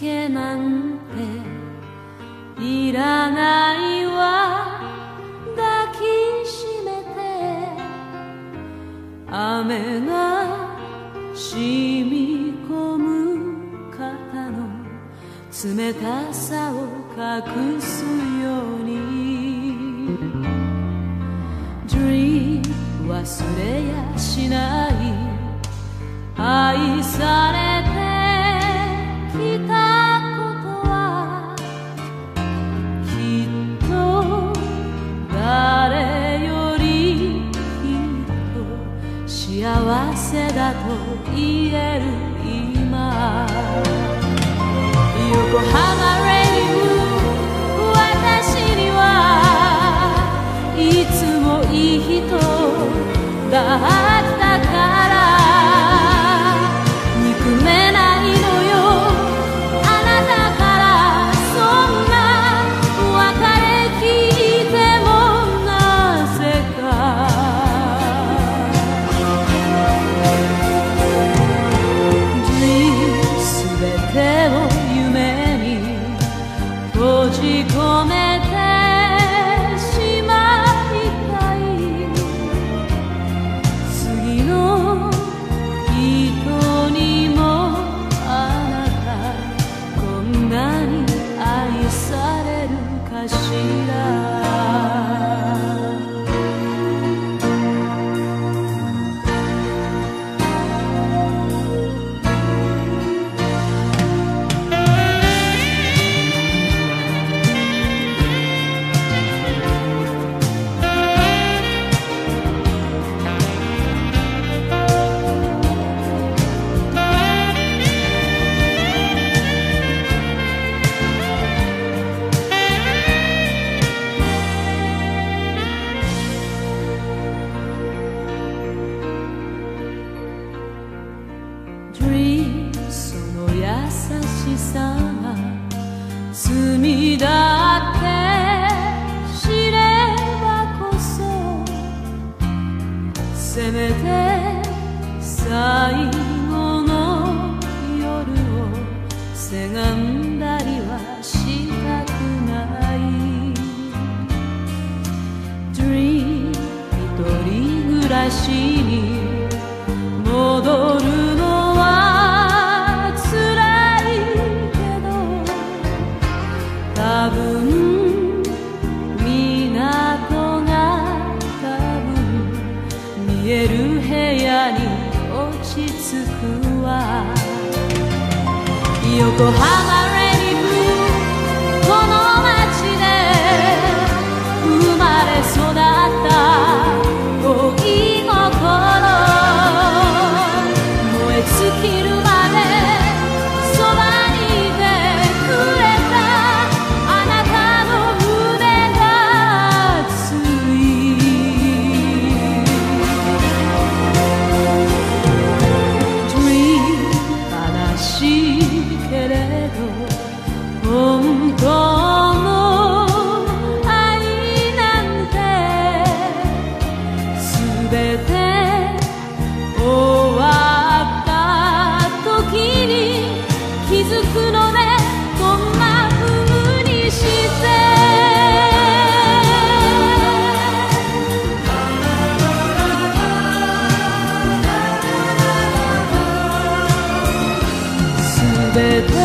けなんていらないわ抱きしめて雨が染み込む肩の冷たさを隠すように。Dream 忘れやしない愛さ店だと言える今。横浜レイブ私にはいつもいい人だ。see. 罪だって知ればこそせめて最後の夜をせがんだりはしたくない。Dream 一人暮らしに戻る。える部屋に落ち着くわ。横浜レディブルこの街で生まれ育った恋心。燃え尽きるすべて